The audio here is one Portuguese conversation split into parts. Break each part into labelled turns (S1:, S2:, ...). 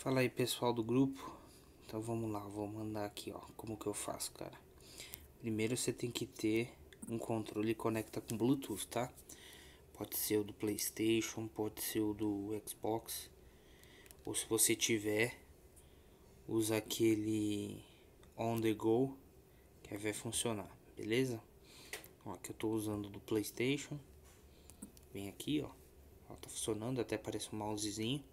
S1: Fala aí pessoal do grupo. Então vamos lá, vou mandar aqui, ó, como que eu faço, cara. Primeiro você tem que ter um controle conecta com Bluetooth, tá? Pode ser o do PlayStation, pode ser o do Xbox. Ou se você tiver, usa aquele on the go que vai funcionar, beleza? Ó, que eu tô usando do PlayStation. Vem aqui, ó. ó tá funcionando, até parece um mousezinho.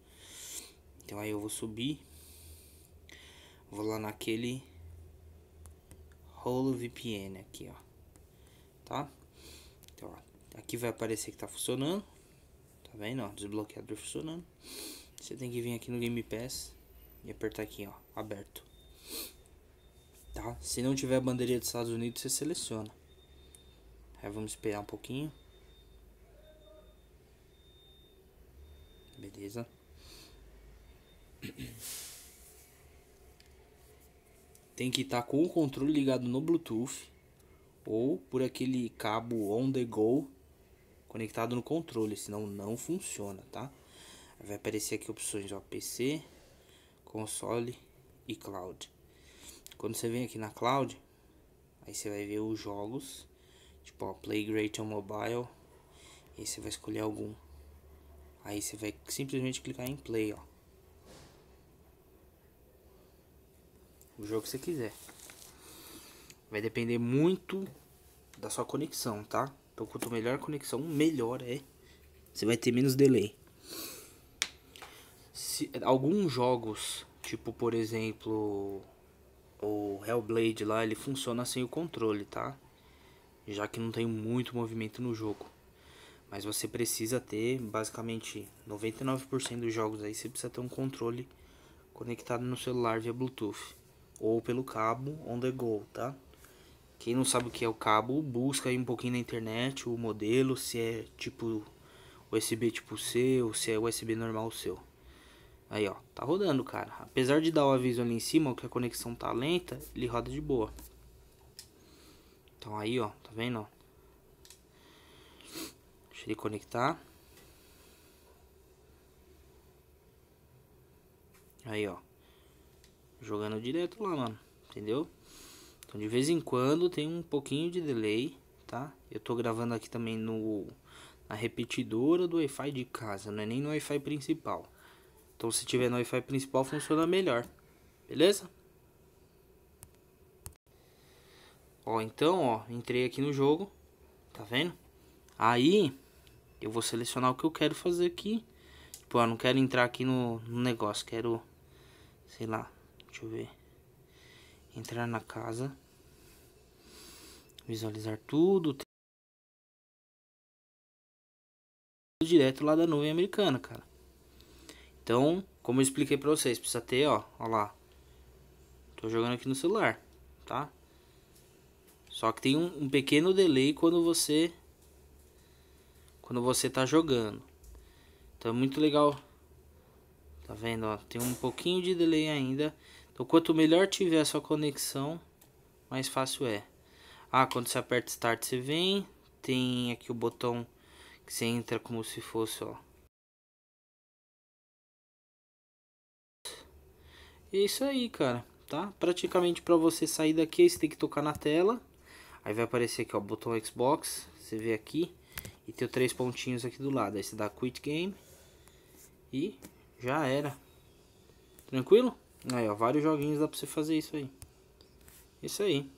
S1: Então aí eu vou subir. Vou lá naquele Holo VPN aqui, ó. Tá? Então, ó, aqui vai aparecer que tá funcionando. Tá vendo, ó? Desbloqueador funcionando. Você tem que vir aqui no Game Pass e apertar aqui, ó, aberto. Tá? Se não tiver a bandeirinha dos Estados Unidos, você seleciona. Aí vamos esperar um pouquinho. Beleza. Tem que estar tá com o controle ligado no Bluetooth ou por aquele cabo on the go conectado no controle, senão não funciona, tá? Vai aparecer aqui opções, ó, PC, console e cloud. Quando você vem aqui na cloud, aí você vai ver os jogos, tipo, ó, Play Great on Mobile, e você vai escolher algum. Aí você vai simplesmente clicar em play, ó. O jogo que você quiser. Vai depender muito da sua conexão, tá? Então quanto melhor a conexão, melhor é. Você vai ter menos delay. Se, alguns jogos, tipo por exemplo o Hellblade lá, ele funciona sem o controle, tá? Já que não tem muito movimento no jogo. Mas você precisa ter, basicamente, 99% dos jogos aí, você precisa ter um controle conectado no celular via Bluetooth ou pelo cabo on the go, tá? Quem não sabe o que é o cabo, busca aí um pouquinho na internet o modelo, se é tipo USB tipo C ou se é USB normal seu. Aí ó, tá rodando, cara. Apesar de dar o aviso ali em cima que a conexão tá lenta, ele roda de boa. Então aí ó, tá vendo ó? Deixa ele conectar. Aí ó jogando direto lá, mano. Entendeu? Então de vez em quando tem um pouquinho de delay, tá? Eu tô gravando aqui também no na repetidora do Wi-Fi de casa, não é nem no Wi-Fi principal. Então se tiver no Wi-Fi principal funciona melhor. Beleza? Ó, então, ó, entrei aqui no jogo, tá vendo? Aí eu vou selecionar o que eu quero fazer aqui. Tipo, ó, não quero entrar aqui no, no negócio, quero sei lá, Deixa eu ver. Entrar na casa. Visualizar tudo. Direto lá da nuvem americana, cara. Então, como eu expliquei pra vocês, precisa ter, ó, ó lá. Tô jogando aqui no celular, tá? Só que tem um, um pequeno delay quando você quando você tá jogando. Então é muito legal. Tá vendo, ó? Tem um pouquinho de delay ainda. Então quanto melhor tiver a sua conexão, mais fácil é. Ah, quando você aperta Start você vem, tem aqui o botão que você entra como se fosse, ó. É isso aí, cara, tá? Praticamente para você sair daqui, você tem que tocar na tela. Aí vai aparecer aqui, ó, botão Xbox, você vê aqui. E tem três pontinhos aqui do lado. Aí você dá Quit Game. E já era. Tranquilo? Aí, ó, vários joguinhos dá pra você fazer isso aí. Isso aí.